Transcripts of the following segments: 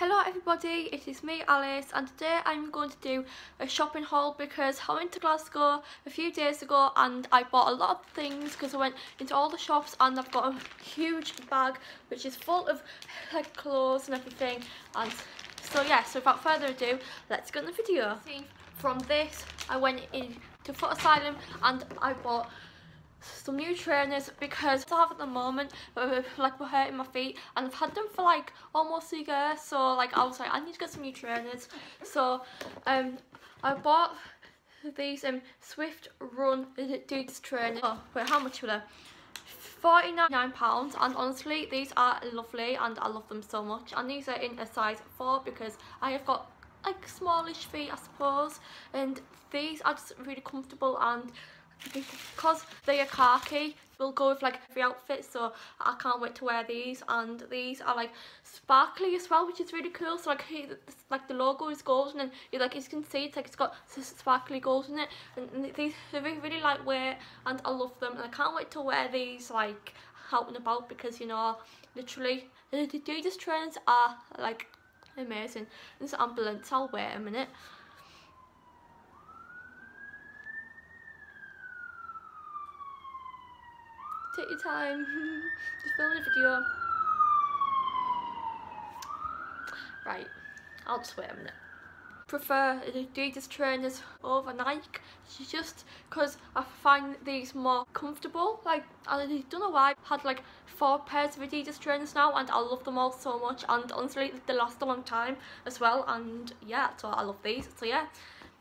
Hello everybody, it is me Alice and today I'm going to do a shopping haul because I went to Glasgow a few days ago and I bought a lot of things because I went into all the shops and I've got a huge bag which is full of like clothes and everything. And so yeah, so without further ado, let's get in the video. From this I went in to Foot Asylum and I bought some new trainers because I have at the moment like were hurting my feet and I've had them for like almost a year so like I was like I need to get some new trainers. So um I bought these um Swift Run Adidas trainers. Oh wait how much were they? 49 pounds and honestly these are lovely and I love them so much. And these are in a size 4 because I have got like smallish feet I suppose. And these are just really comfortable and because they are khaki will go with like every outfit so I can't wait to wear these and these are like sparkly as well which is really cool. So like like the logo is golden and you like you can see it's like it's got sparkly gold in it. And these they're really, really lightweight and I love them. And I can't wait to wear these like out and about because you know literally the Adidas trainers are like amazing. This ambulance I'll wait a minute Take your time. Just filming a video. Right, I'll just wait a minute. Prefer Adidas trainers over Nike. Just because I find these more comfortable. Like I don't know why. I've had like four pairs of Adidas trainers now and I love them all so much. And honestly they last a long time as well. And yeah so I love these. So yeah.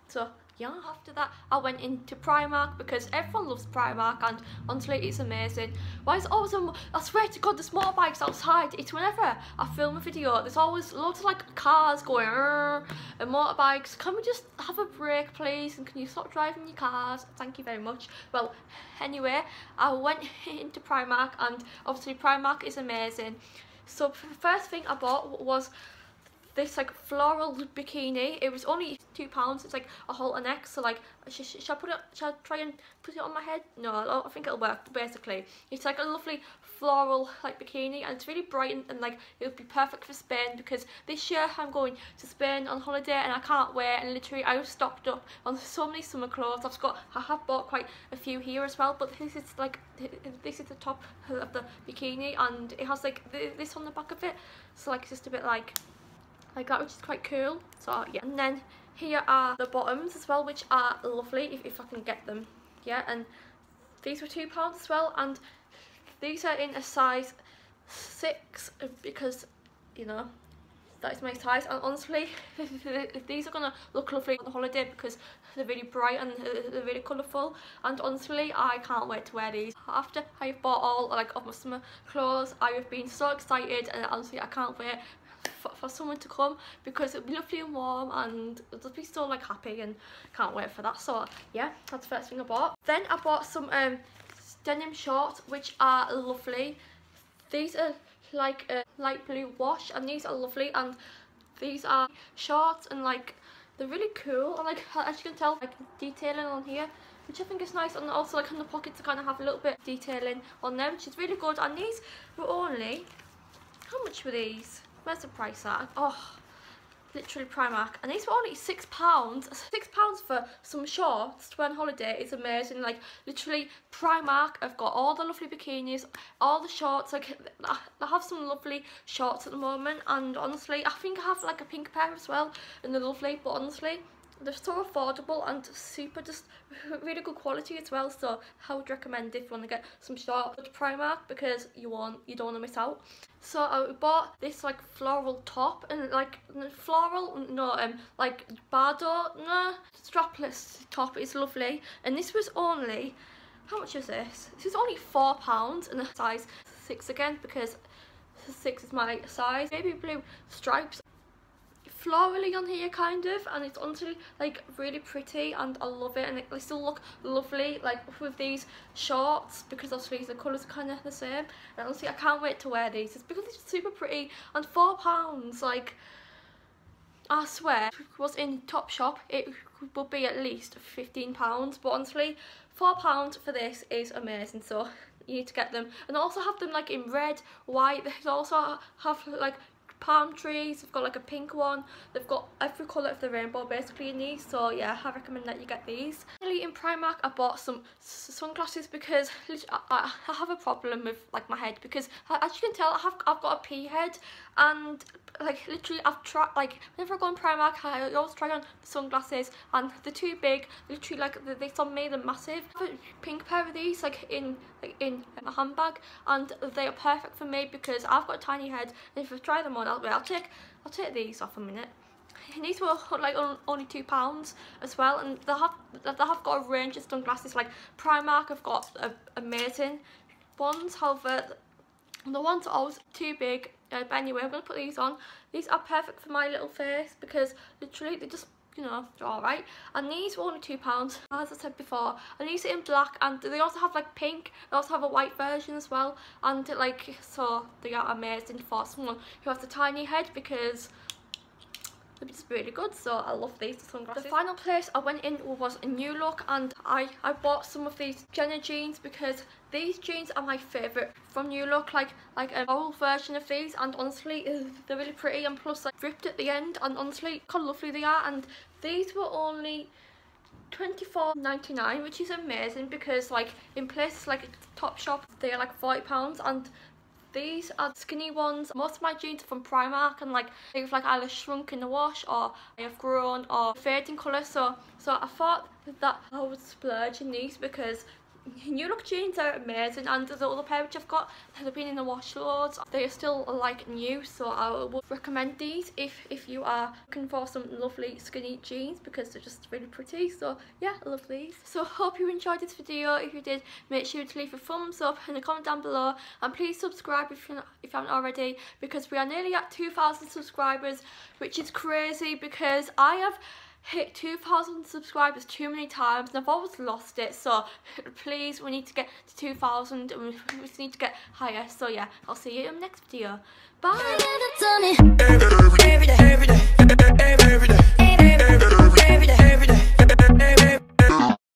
So yeah after that I went into Primark because everyone loves Primark and honestly it's amazing. Why is always I swear to god there's motorbikes outside. It's whenever I film a video there's always loads of like cars going and motorbikes. Can we just have a break please? And can you stop driving your cars? Thank you very much. Well anyway I went into Primark and obviously Primark is amazing. So the first thing I bought was this like floral bikini. It was only two pounds. It's like a halter neck. So like, should, should I put it? Shall I try and put it on my head? No, I think it'll work. Basically, it's like a lovely floral like bikini, and it's really bright and, and like it would be perfect for Spain because this year I'm going to Spain on holiday and I can't wait. And literally, I've stocked up on so many summer clothes. I've got, I have bought quite a few here as well. But this is like, this is the top of the bikini, and it has like this on the back of it. So like, it's just a bit like like that which is quite cool. So yeah. And then here are the bottoms as well which are lovely if, if I can get them. Yeah and these were two pounds as well and these are in a size six uh, because you know that is my size and honestly these are gonna look lovely on the holiday because they're really bright and uh, they're really colourful. And honestly I can't wait to wear these. After I've bought all like of my summer clothes I have been so excited and honestly I can't wait for, someone to come because it'll be lovely and warm and they'll be so like happy and can't wait for that. So yeah that's the first thing I bought. Then I bought some um, denim shorts which are lovely. These are like a light blue wash and these are lovely and these are shorts and like they're really cool. And like as you can tell like detailing on here which I think is nice. And also like on the pockets I kind of have a little bit of detailing on them which is really good. And these were only how much were these Where's the price at? Oh, literally Primark. And these were only £6. £6 for some shorts to go on holiday is amazing. Like, literally, Primark have got all the lovely bikinis, all the shorts. Like, I have some lovely shorts at the moment. And honestly, I think I have like a pink pair as well. And they're lovely. But honestly, they're so affordable and super just really good quality as well so I would recommend if you want to get some short Primark because you want you don't want to miss out. So I bought this like floral top and like floral no um like Bardot no strapless top it's lovely. And this was only how much is this? This is only four pounds and a size six again because six is my size. Baby blue stripes florally on here kind of and it's honestly like really pretty and I love it and they still look lovely like with these shorts because obviously the colours are kind of the same and honestly I can't wait to wear these it's because it's super pretty and four pounds like I swear if it was in Topshop it would be at least 15 pounds but honestly four pounds for this is amazing so you need to get them and also have them like in red white they also have like palm trees, they've got like a pink one, they've got every colour of the rainbow basically in these, so yeah, I recommend that you get these. In Primark I bought some sunglasses because I, have a problem with like my head because uh, as you can tell I have, I've got a pea head and like literally I've tried like whenever I go in Primark I always try on sunglasses and they're too big literally like they on me they're massive. I have a pink pair of these like in like in a handbag and they are perfect for me because I've got a tiny head and if I try them on I'll, I'll take I'll take these off a minute these were like only two pounds as well and they have they have got a range of sunglasses like Primark have got a, amazing ones however the ones are always too big uh, but anyway I'm going to put these on these are perfect for my little face because literally they just you know, they're alright. And these were only £2, as I said before. And these are in black, and they also have like pink, they also have a white version as well. And like, so they are amazing for someone who has a tiny head because it's really good so I love these sunglasses. The final place I went in was a New Look and I, I bought some of these Jenna jeans because these jeans are my favourite from New Look like like an old version of these and honestly they're really pretty and plus like ripped at the end and honestly how lovely they are and these were only 24.99 which is amazing because like in places like Topshop they're like 40 pounds and these are skinny ones. Most of my jeans are from Primark and like they've like either shrunk in the wash or they have grown or fading colour. So so I thought that I would splurge in these because New Look jeans are amazing and the other pair which I've got have been in the wash loads. They are still like new so I would recommend these if, if you are looking for some lovely skinny jeans because they're just really pretty. So yeah, I love these. So hope you enjoyed this video. If you did, make sure to leave a thumbs up and a comment down below and please subscribe if, not, if you haven't already because we are nearly at 2,000 subscribers which is crazy because I have hit 2,000 subscribers too many times and I've always lost it so please we need to get to 2,000 and we just need to get higher. So yeah I'll see you in the next video. Bye.